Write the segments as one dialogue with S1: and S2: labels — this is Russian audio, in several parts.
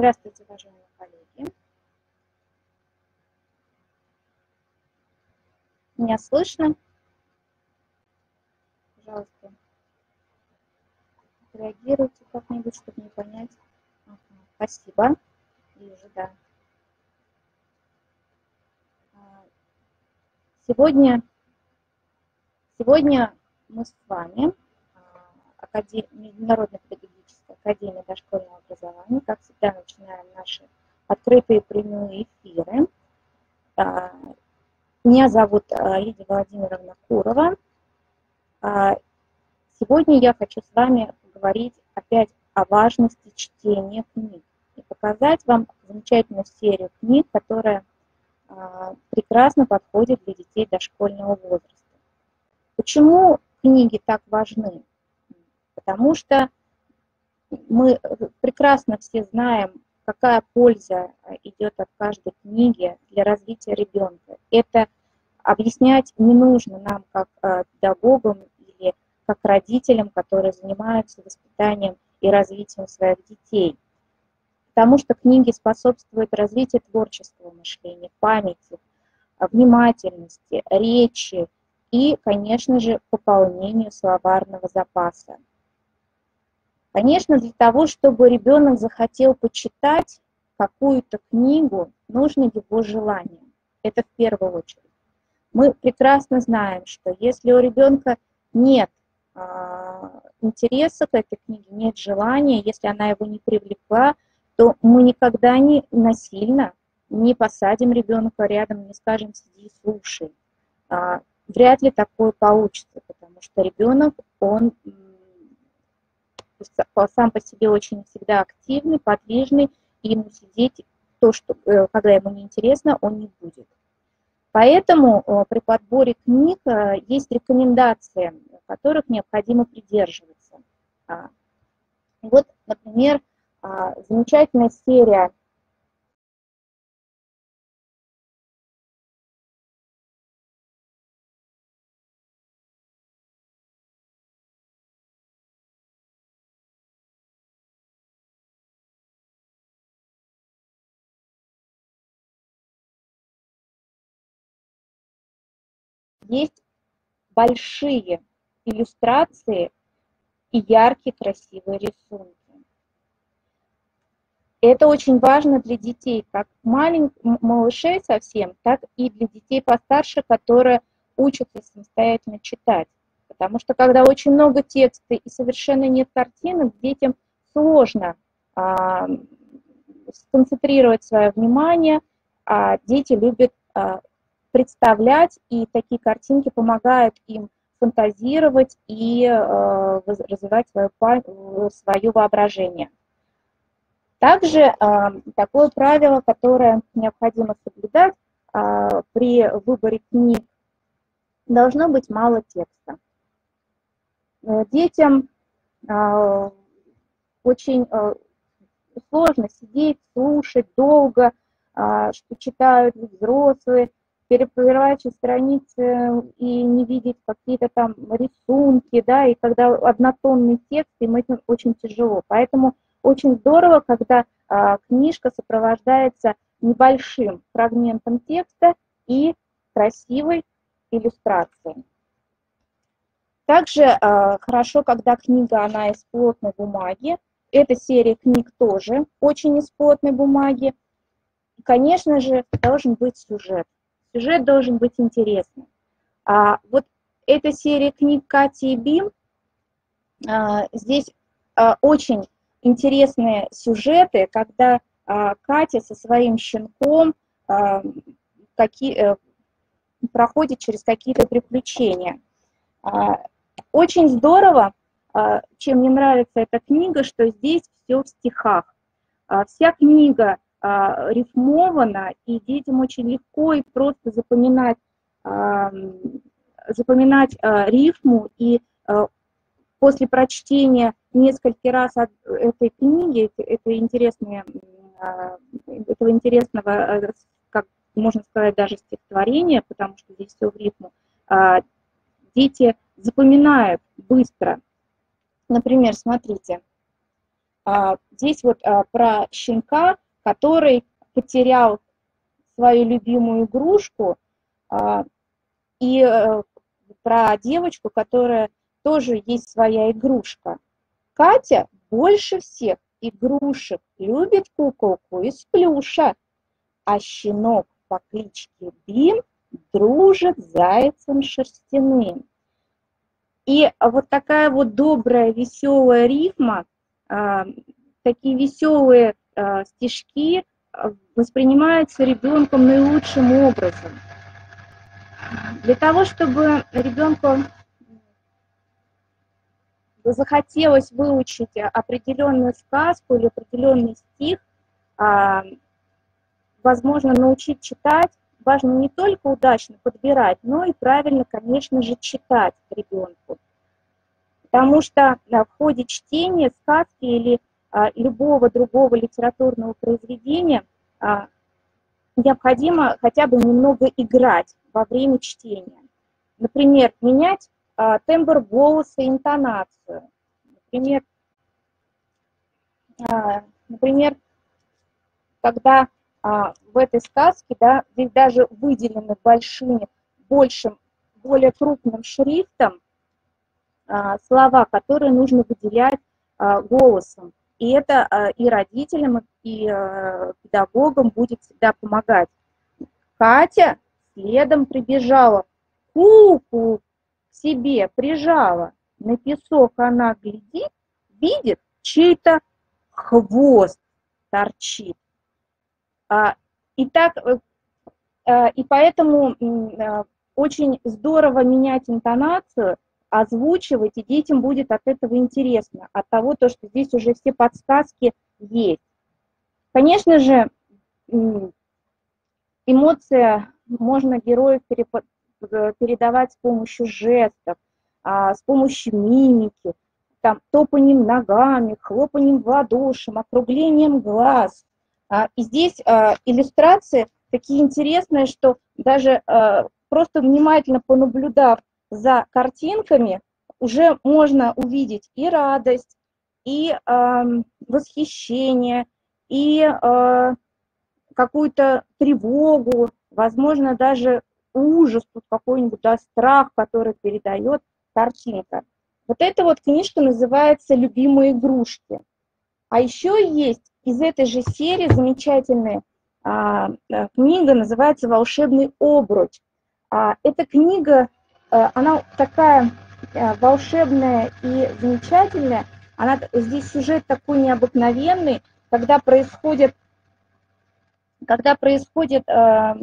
S1: Здравствуйте, уважаемые коллеги. Меня слышно? Пожалуйста, реагируйте как-нибудь, чтобы мне понять. Ага, спасибо. Вижу, да. А, сегодня, сегодня мы с вами, а, Академ... Международная педагогическая академия дошкольного образования, как всегда, начинаем наши открытые прямые эфиры. А, меня зовут Лидия Владимировна Курова. Сегодня я хочу с вами поговорить опять о важности чтения книг и показать вам замечательную серию книг, которая а, прекрасно подходит для детей дошкольного возраста. Почему книги так важны? Потому что мы прекрасно все знаем, какая польза идет от каждой книги для развития ребенка. Это объяснять не нужно нам, как а, педагогам или как родителям, которые занимаются воспитанием и развитием своих детей. Потому что книги способствуют развитию творческого мышления, памяти, внимательности, речи и, конечно же, пополнению словарного запаса. Конечно, для того, чтобы ребенок захотел почитать какую-то книгу, нужно его желание. Это в первую очередь. Мы прекрасно знаем, что если у ребенка нет а, интереса к этой книге, нет желания, если она его не привлекла, то мы никогда не насильно не посадим ребенка рядом, не скажем, сиди и слушай. А, вряд ли такое получится, потому что ребенок, он сам по себе очень всегда активный, подвижный, и ему сидеть то, что, э, когда ему неинтересно, он не будет. Поэтому э, при подборе книг э, есть рекомендации, которых необходимо придерживаться. А, вот, например, а, замечательная серия есть большие иллюстрации и яркие красивые рисунки. Это очень важно для детей, как маленьких малышей совсем, так и для детей постарше, которые учатся самостоятельно читать. Потому что когда очень много текста и совершенно нет картинок, детям сложно а, сконцентрировать свое внимание, а дети любят а, представлять, и такие картинки помогают им фантазировать и э, развивать свое, свое воображение. Также э, такое правило, которое необходимо соблюдать э, при выборе книг, должно быть мало текста. Э, детям э, очень э, сложно сидеть, слушать долго, э, что читают взрослые, перепроверять страницы и не видеть какие-то там рисунки, да, и когда однотонный текст, им это очень тяжело. Поэтому очень здорово, когда а, книжка сопровождается небольшим фрагментом текста и красивой иллюстрацией. Также а, хорошо, когда книга, она из плотной бумаги. Эта серия книг тоже очень из плотной бумаги. Конечно же, должен быть сюжет сюжет должен быть интересным. А, вот эта серия книг Кати и Бим, а, здесь а, очень интересные сюжеты, когда а, Катя со своим щенком а, какие, а, проходит через какие-то приключения. А, очень здорово, а, чем мне нравится эта книга, что здесь все в стихах. А, вся книга а, рифмовано, и детям очень легко и просто запоминать, а, запоминать а, рифму, и после прочтения несколько раз от этой книги, это интересные, этого интересного, как можно сказать, даже стихотворения, потому что здесь все в рифму, дети запоминают быстро. Например, смотрите, здесь вот про щенка, который потерял свою любимую игрушку, а, и а, про девочку, которая тоже есть своя игрушка. Катя больше всех игрушек любит куколку из плюша, а щенок по кличке Бим дружит с зайцем шерстяным. И вот такая вот добрая, веселая рифма, а, такие веселые стишки а, воспринимаются ребенком наилучшим образом. Для того, чтобы ребенку захотелось выучить определенную сказку или определенный стих, возможно, научить читать, важно не только удачно подбирать, но и правильно, конечно же, читать ребенку. Потому что в ходе чтения сказки или а, любого другого литературного произведения а, необходимо хотя бы немного играть во время чтения. Например, менять а, тембр голоса, интонацию. Например, а, например когда а, в этой сказке, да, здесь даже выделены большими, большим, более крупным шрифтом а, слова, которые нужно выделять а, голосом. И это а, и родителям, и а, педагогам будет всегда помогать. Катя следом прибежала, куку к себе прижала. На песок она глядит, видит, чей-то хвост торчит. А, и так, э, и поэтому очень здорово менять интонацию, озвучивать, и детям будет от этого интересно, от того, то, что здесь уже все подсказки есть. Конечно же, эмоция можно героев э, передавать с помощью жестов, с помощью мимики, там, топанием ногами, хлопанием в ладоши, округлением глаз, а, и здесь а, иллюстрации такие интересные, что даже а, просто внимательно понаблюдав за картинками, уже можно увидеть и радость, и восхищение, и какую-то тревогу, возможно, даже ужас, какой-нибудь да, страх, который передает картинка. Вот эта вот книжка называется «Любимые игрушки». А еще есть из этой же серии замечательная а, э, книга, называется «Волшебный обруч». А, эта книга, она такая а, волшебная и замечательная, она, здесь сюжет такой необыкновенный, когда происходит, когда происходит а,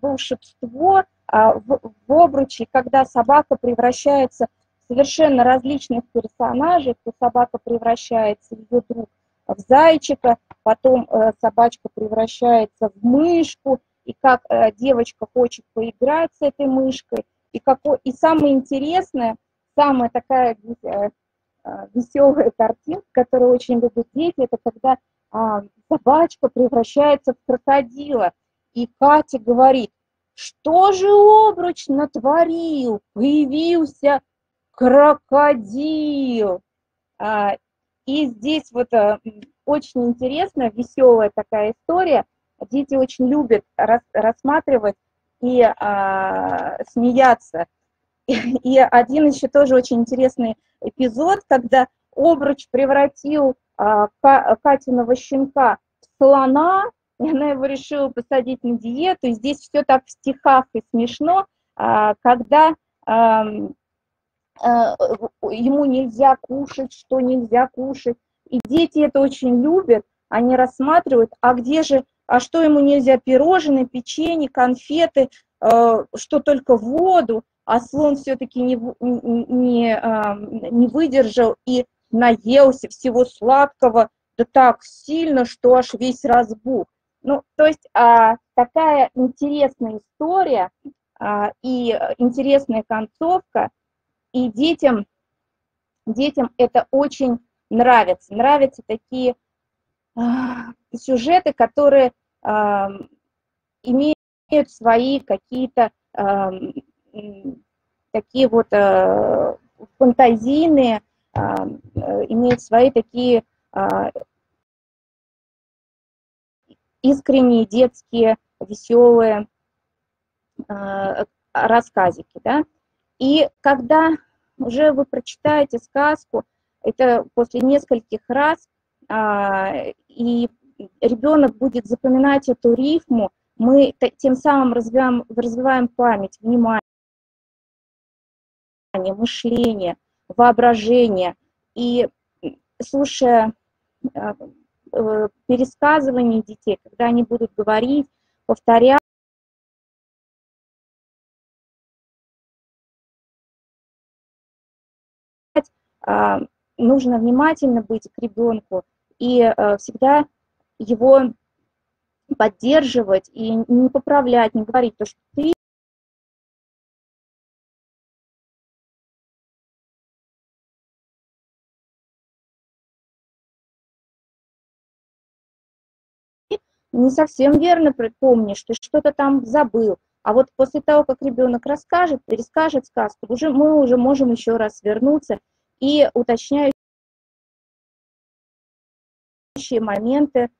S1: волшебство а, в, в обруче, когда собака превращается в совершенно различных персонажей, то собака превращается ее друг, в зайчика, потом э, собачка превращается в мышку, и как э, девочка хочет поиграть с этой мышкой. И, какой, и самое интересное, самая такая э, веселая картинка, которую очень любят дети, это когда а, собачка превращается в крокодила. И Катя говорит, что же обруч натворил? Появился крокодил. А, и здесь вот э, очень интересная, веселая такая история. Дети очень любят рас, рассматривать и а, смеяться. И, один еще тоже очень интересный эпизод, когда обруч превратил а, Катиного щенка в слона, и она его решила посадить на диету. И здесь все так в стихах и смешно, а, когда а, Э, ему нельзя кушать, что нельзя кушать. И дети это очень любят, они рассматривают, а где же, а что ему нельзя, пирожные, печенье, конфеты, э, что только воду, а слон все-таки не, не, не выдержал и наелся всего сладкого, да так сильно, что аж весь разбух. Ну, то есть а, такая интересная история а, и интересная концовка – и детям, детям это очень нравится. Нравятся такие э, сюжеты, которые имеют свои какие-то такие вот э, фантазийные, э, имеют свои такие искренние, детские, веселые рассказики, да. И когда уже вы прочитаете сказку, это после нескольких раз, и ребенок будет запоминать эту рифму, мы тем самым развиваем, развиваем память, внимание, мышление, воображение. И слушая э, э, пересказывание детей, когда они будут говорить, повторять, а, нужно внимательно быть к ребенку и э, всегда его поддерживать и не поправлять, не говорить то, что ты не совсем верно помнишь, ты что-то там забыл. А вот после того, как ребенок расскажет, перескажет сказку, уже мы уже можем еще раз вернуться и уточняющие моменты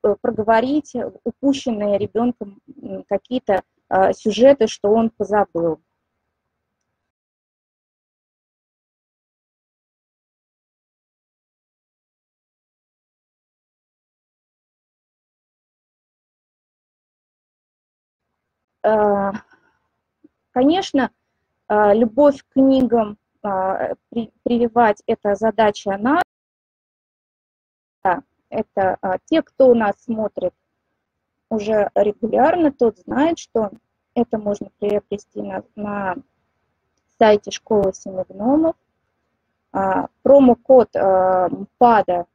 S1: проговорить упущенные ребенком какие-то а, сюжеты, что он позабыл. А, конечно, а, любовь к книгам прививать – это задача нас, это а, те, кто у нас смотрит уже регулярно, тот знает, что это можно приобрести на, на сайте школы семи гномов. А, промокод а, МПАДа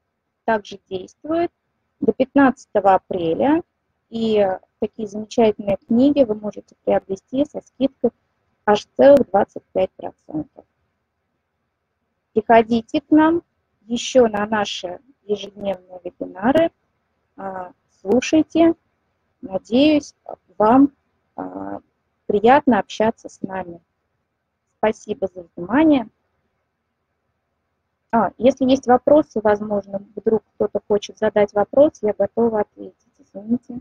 S1: также действует до 15 апреля. И такие замечательные книги вы можете приобрести со скидкой аж целых 25%. Приходите к нам еще на наши ежедневные вебинары. А, слушайте. Надеюсь, вам а, приятно общаться с нами. Спасибо за внимание. А, если есть вопросы, возможно, вдруг кто-то хочет задать вопрос, я готова ответить. Извините.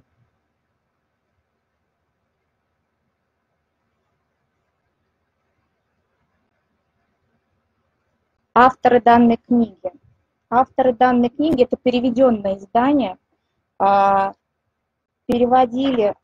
S1: Авторы данной книги. Авторы данной книги, это переведенное издание, а, переводили